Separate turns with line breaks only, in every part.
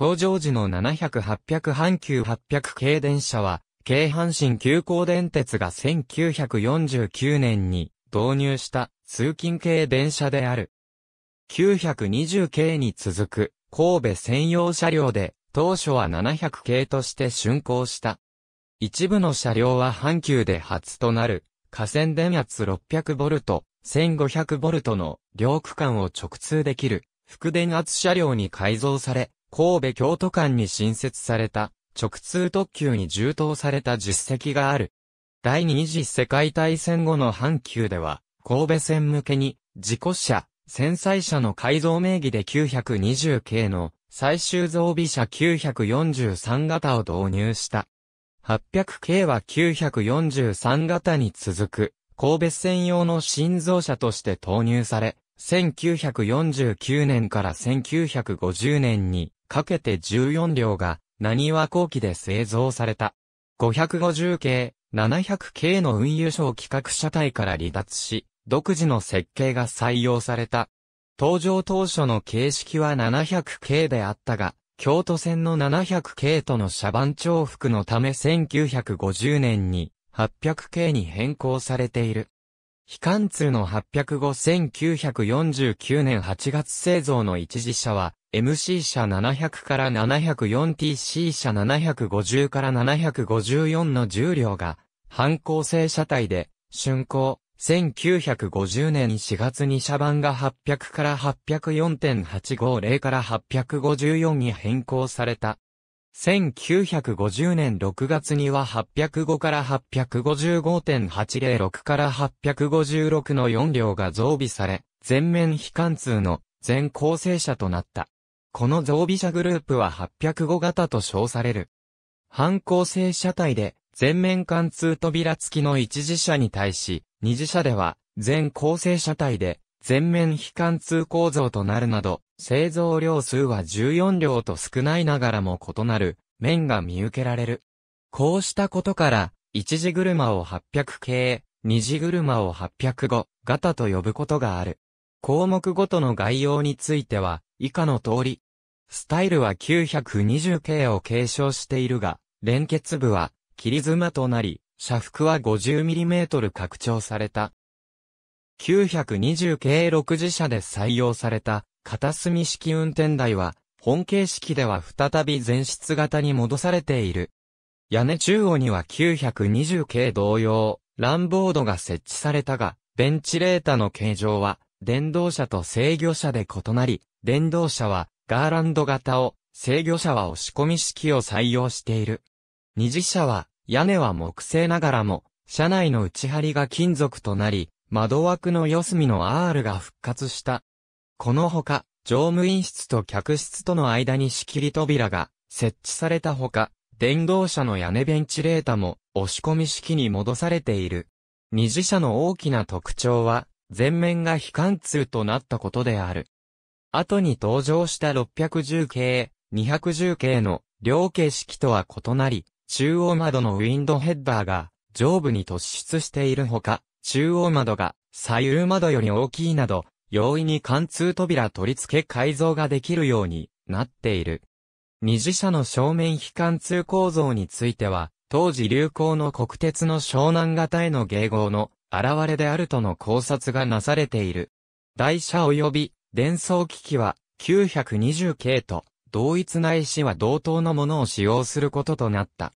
登場時の700-800阪急800系電車は、京阪神急行電鉄が1949年に導入した通勤系電車である。920系に続く神戸専用車両で当初は700系として竣工した。一部の車両は阪急で初となる河川電圧 600V、1500V の両区間を直通できる副電圧車両に改造され、神戸京都間に新設された直通特急に充当された実績がある。第二次世界大戦後の阪急では、神戸線向けに、自己車、戦災車の改造名義で920系の最終増備車943型を導入した。800系は943型に続く、神戸専用の新造車として投入され、1949年から1950年にかけて14両が、何和後期で製造された。550系、700系の運輸省企画車体から離脱し、独自の設計が採用された。登場当初の形式は700系であったが、京都線の700系との車番重複のため1950年に800系に変更されている。機関通の805-1949年8月製造の一次車は、MC 車700から 704TC 車750から754の重量が、反抗性車体で、竣工、1950年4月に車番が800から804.850から854に変更された。1950年6月には805から855.806から856の4両が増備され、全面非貫通の全構成車となった。この増備車グループは805型と称される。反構成車体で全面貫通扉付きの一次車に対し、二次車では全構成車体で全面非貫通構造となるなど、製造量数は14両と少ないながらも異なる面が見受けられる。こうしたことから、一次車を800系、二次車を805型と呼ぶことがある。項目ごとの概要については、以下の通り。スタイルは920系を継承しているが、連結部は、切り妻となり、車幅は 50mm 拡張された。920系6次車で採用された片隅式運転台は本形式では再び前室型に戻されている。屋根中央には920系同様、ランボードが設置されたが、ベンチレータの形状は電動車と制御車で異なり、電動車はガーランド型を、制御車は押し込み式を採用している。二次車は屋根は木製ながらも、車内の内張りが金属となり、窓枠の四隅の R が復活した。このほか、乗務員室と客室との間に仕切り扉が設置されたほか、電動車の屋根ベンチレータも押し込み式に戻されている。二次車の大きな特徴は、前面が非貫通となったことである。後に登場した610系、210系の両形式とは異なり、中央窓のウィンドヘッダーが上部に突出しているほか、中央窓が左右窓より大きいなど、容易に貫通扉取り付け改造ができるようになっている。二次車の正面非貫通構造については、当時流行の国鉄の湘南型への迎合の現れであるとの考察がなされている。台車及び伝送機器は920系と同一ないしは同等のものを使用することとなった。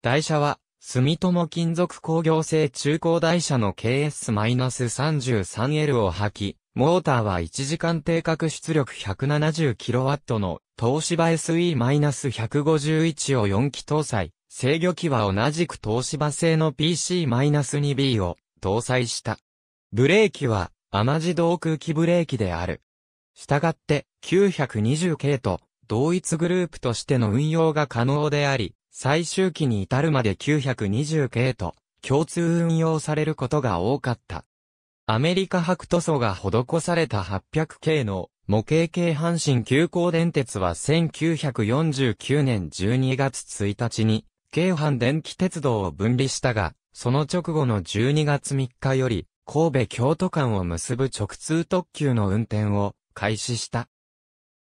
台車は住友金属工業製中高台車の KS-33L を履き、モーターは1時間定格出力 170kW の東芝 SE-151 を4機搭載、制御機は同じく東芝製の PC-2B を搭載した。ブレーキは甘自動空気ブレーキである。したがって920系と同一グループとしての運用が可能であり、最終期に至るまで920系と共通運用されることが多かった。アメリカ白塗装が施された800系の模型系阪神急行電鉄は1949年12月1日に京阪電気鉄道を分離したが、その直後の12月3日より神戸京都間を結ぶ直通特急の運転を開始した。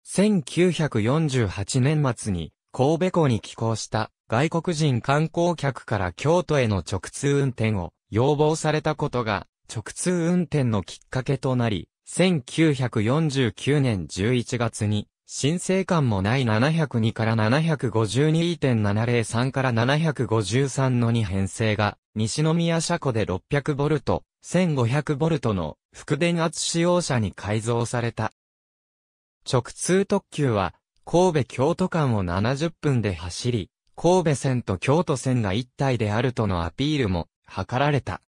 1948年末に神戸港に寄港した外国人観光客から京都への直通運転を要望されたことが直通運転のきっかけとなり、1949年11月に申請感もない702から752.703から753の2編成が西宮車庫で 600V、1500V の副電圧使用車に改造された。直通特急は神戸京都間を70分で走り、神戸線と京都線が一体であるとのアピールも図られた。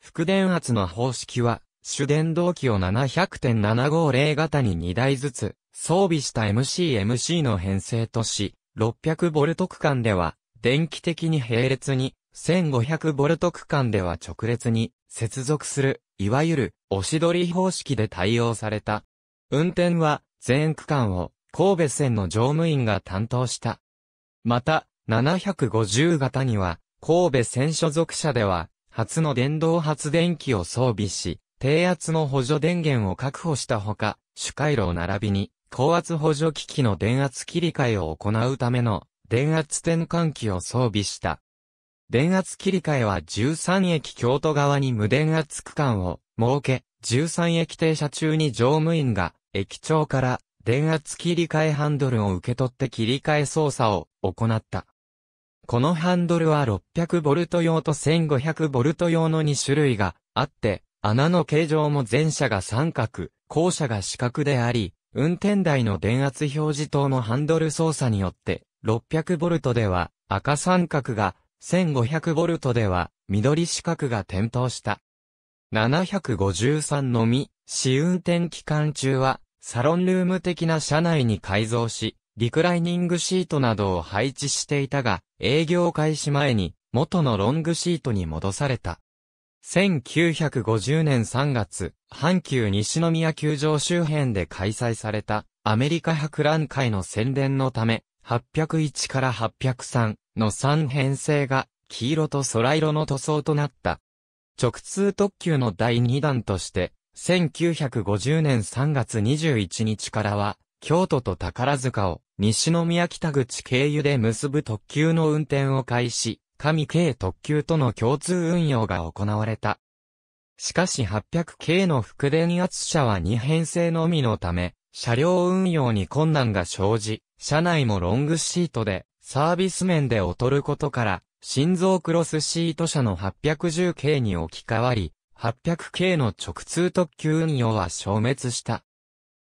副電圧の方式は、主電動機を700.750型に2台ずつ装備した MCMC の編成とし、600V 区間では電気的に並列に、1500V 区間では直列に接続する、いわゆる押し取り方式で対応された。運転は全区間を神戸線の乗務員が担当した。また、750型には神戸線所属車では初の電動発電機を装備し、低圧の補助電源を確保したほか、主回路並びに高圧補助機器の電圧切り替えを行うための電圧転換器を装備した。電圧切り替えは13駅京都側に無電圧区間を設け、13駅停車中に乗務員が駅長から電圧切り替えハンドルを受け取って切り替え操作を行った。このハンドルは 600V 用と 1500V 用の2種類があって、穴の形状も前者が三角、後者が四角であり、運転台の電圧表示灯のハンドル操作によって、600V では赤三角が、1500V では緑四角が点灯した。753のみ、試運転期間中は、サロンルーム的な車内に改造し、リクライニングシートなどを配置していたが、営業開始前に元のロングシートに戻された。1950年3月、阪急西宮球場周辺で開催されたアメリカ博覧会の宣伝のため、801から803の3編成が黄色と空色の塗装となった。直通特急の第2弾として、1950年3月21日からは、京都と宝塚を西宮北口経由で結ぶ特急の運転を開始、上京特急との共通運用が行われた。しかし800系の副電圧車は2編成のみのため、車両運用に困難が生じ、車内もロングシートで、サービス面で劣ることから、心臓クロスシート車の810系に置き換わり、800系の直通特急運用は消滅した。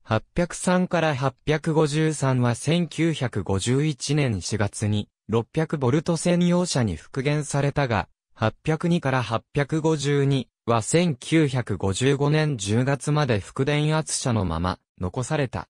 803から853は1951年4月に 600V 専用車に復元されたが、802から852は1955年10月まで副電圧車のまま残された。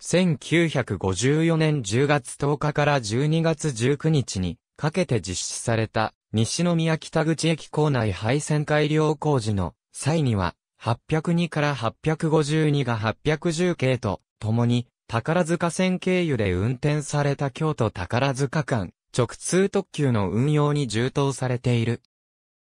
1954年10月10日から12月19日にかけて実施された西宮北口駅構内配線改良工事の際には802から852が810系と、共に、宝塚線経由で運転された京都宝塚間、直通特急の運用に充当されている。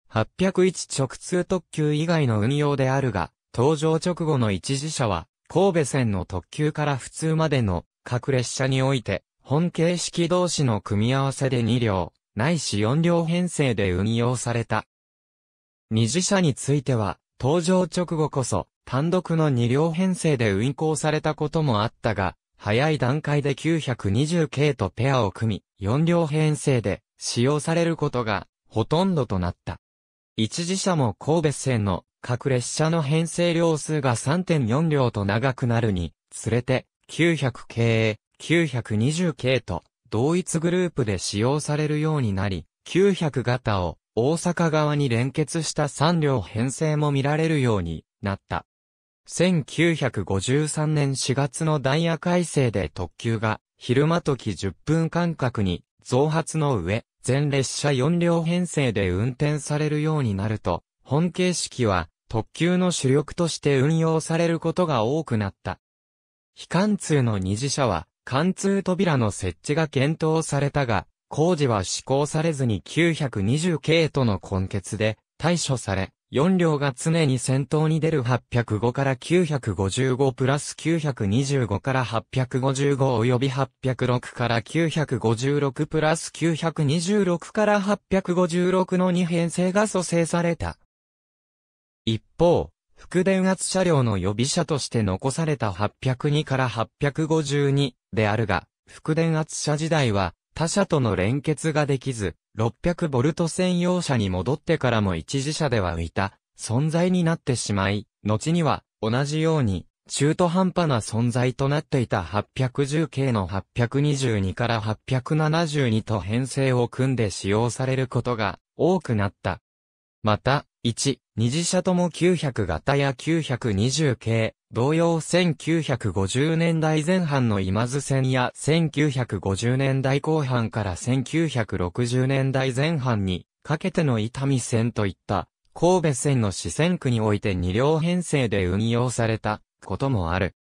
801直通特急以外の運用であるが、登場直後の一時車は、神戸線の特急から普通までの各列車において、本形式同士の組み合わせで2両、ないし4両編成で運用された。二次車については、登場直後こそ、単独の2両編成で運行されたこともあったが、早い段階で920系とペアを組み、4両編成で使用されることがほとんどとなった。一時車も神戸線の各列車の編成両数が3.4両と長くなるに、つれて900系、920系と同一グループで使用されるようになり、900型を大阪側に連結した3両編成も見られるようになった。1953年4月のダイヤ改正で特急が昼間時10分間隔に増発の上、全列車4両編成で運転されるようになると、本形式は特急の主力として運用されることが多くなった。非貫通の二次車は貫通扉の設置が検討されたが、工事は施行されずに920系との根結で対処され、4両が常に先頭に出る805から955プラス925から855及び806から956プラス926から856の2編成が蘇生された。一方、副電圧車両の予備車として残された802から852であるが、副電圧車時代は他車との連結ができず、600V 専用車に戻ってからも一時車では浮いた存在になってしまい、後には同じように中途半端な存在となっていた810系の822から872と編成を組んで使用されることが多くなった。また、1、二次車とも900型や920系、同様1950年代前半の今津線や1950年代後半から1960年代前半にかけての伊丹線といった神戸線の四川区において2両編成で運用されたこともある。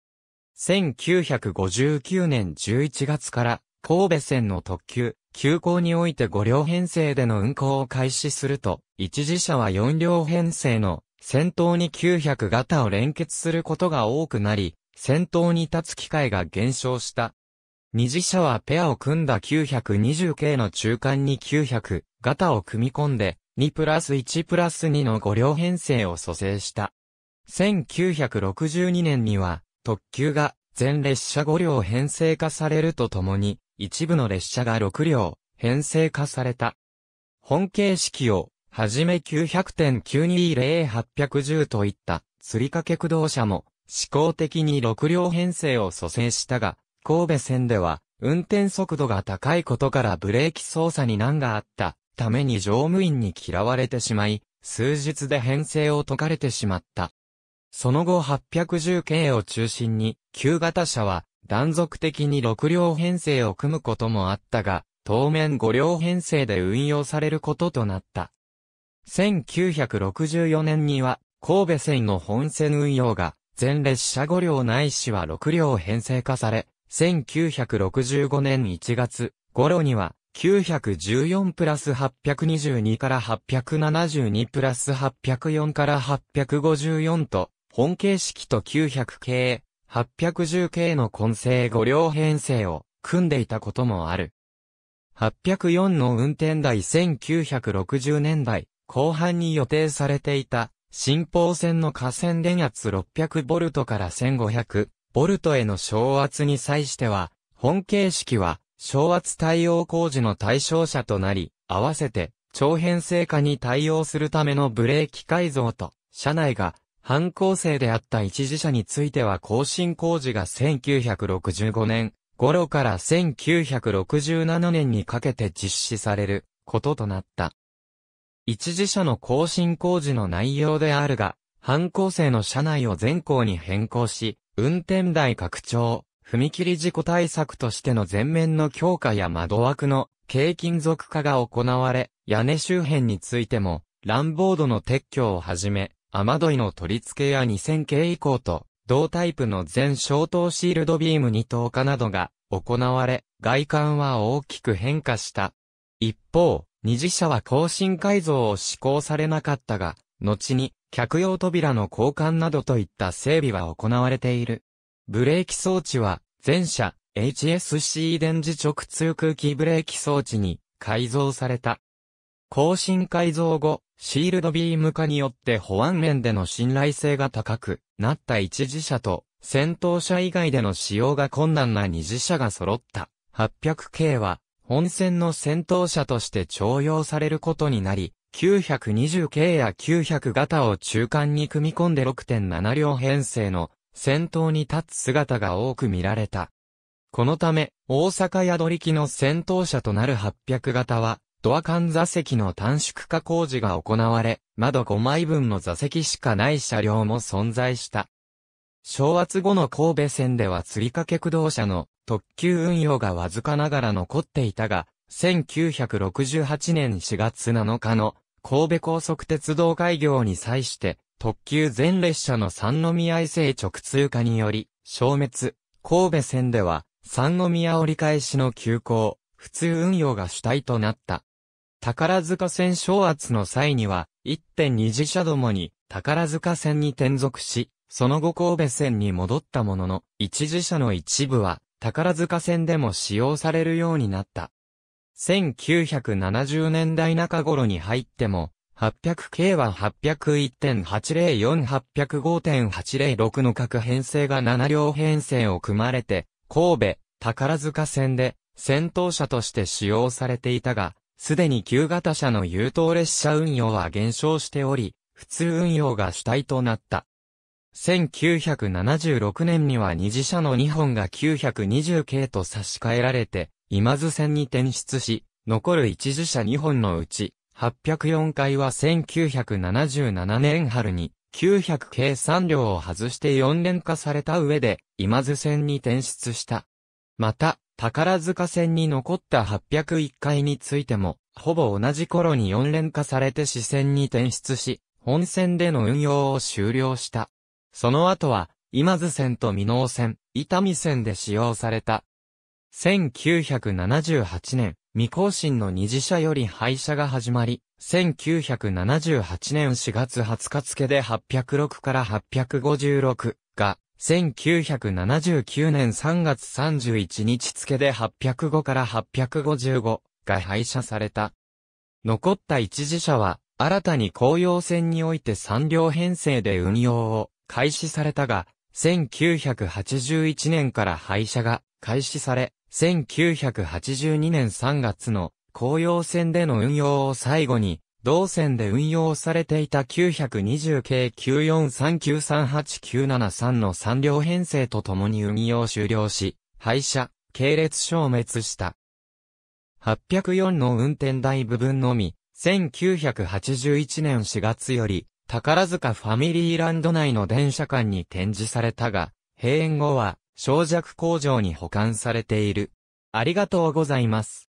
1959年11月から神戸線の特急、急行において5両編成での運行を開始すると、一時車は4両編成の先頭に900型を連結することが多くなり、先頭に立つ機会が減少した。二次車はペアを組んだ920系の中間に900型を組み込んで、2プラス1プラス2の5両編成を蘇生した。1962年には、特急が全列車5両編成化されるとともに、一部の列車が6両、編成化された。本形式を、はじめ900.920-810といった、釣りかけ駆動車も、思考的に6両編成を蘇生したが、神戸線では、運転速度が高いことからブレーキ操作に難があったために乗務員に嫌われてしまい、数日で編成を解かれてしまった。その後810系を中心に、旧型車は断続的に6両編成を組むこともあったが、当面5両編成で運用されることとなった。1964年には、神戸線の本線運用が、全列車5両ないしは6両編成化され、1965年1月頃には、914プラス822から872プラス804から854と、本形式と900系、810系の混成5両編成を組んでいたこともある。804の運転台1960年代後半に予定されていた新方線の河川電圧 600V から 1500V への昇圧に際しては、本形式は昇圧対応工事の対象者となり、合わせて長編成化に対応するためのブレーキ改造と、車内が反抗性であった一時車については更新工事が1965年頃から1967年にかけて実施されることとなった。一時車の更新工事の内容であるが、反抗性の車内を全校に変更し、運転台拡張、踏切事故対策としての全面の強化や窓枠の軽金属化が行われ、屋根周辺についても、ランボードの撤去をはじめ、雨どいの取り付けや2000系以降と、同タイプの全消灯シールドビーム2等化などが行われ、外観は大きく変化した。一方、二次車は更新改造を施行されなかったが、後に客用扉の交換などといった整備は行われている。ブレーキ装置は、全車 HSC 電磁直通空気ブレーキ装置に改造された。更新改造後、シールドビーム化によって保安面での信頼性が高くなった一次車と、戦闘車以外での使用が困難な二次車が揃った800系は、本線の戦闘車として徴用されることになり、920系や900型を中間に組み込んで6.7両編成の先頭に立つ姿が多く見られた。このため、大阪宿力の戦闘車となる800型は、ドア間座席の短縮化工事が行われ、窓5枚分の座席しかない車両も存在した。昭圧後の神戸線では釣りかけ駆動車の特急運用がわずかながら残っていたが、1968年4月7日の神戸高速鉄道開業に際して特急全列車の三宮伊勢直通化により消滅、神戸線では三宮折り返しの急行、普通運用が主体となった。宝塚線昇圧の際には、1.2自社どもに宝塚線に転属し、その後神戸線に戻ったものの、一自社の一部は宝塚線でも使用されるようになった。1970年代中頃に入っても、800系は801.804、805.806の各編成が7両編成を組まれて、神戸、宝塚線で、戦闘車として使用されていたが、すでに旧型車の優等列車運用は減少しており、普通運用が主体となった。1976年には二次車の2本が920系と差し替えられて、今津線に転出し、残る一次車2本のうち、804回は1977年春に、900計3両を外して4連化された上で、今津線に転出した。また、宝塚線に残った801回についても、ほぼ同じ頃に4連化されて支線に転出し、本線での運用を終了した。その後は、今津線と美濃線、伊丹線で使用された。1978年、未更新の二次車より廃車が始まり、1978年4月20日付で806から856、1979年3月31日付で805から855が廃車された。残った一次車は、新たに紅葉線において3両編成で運用を開始されたが、1981年から廃車が開始され、1982年3月の紅葉線での運用を最後に、同線で運用されていた920系943938973の3両編成とともに運用終了し、廃車、系列消滅した。804の運転台部分のみ、1981年4月より、宝塚ファミリーランド内の電車館に展示されたが、閉園後は、小弱工場に保管されている。ありがとうございます。